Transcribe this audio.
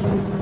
you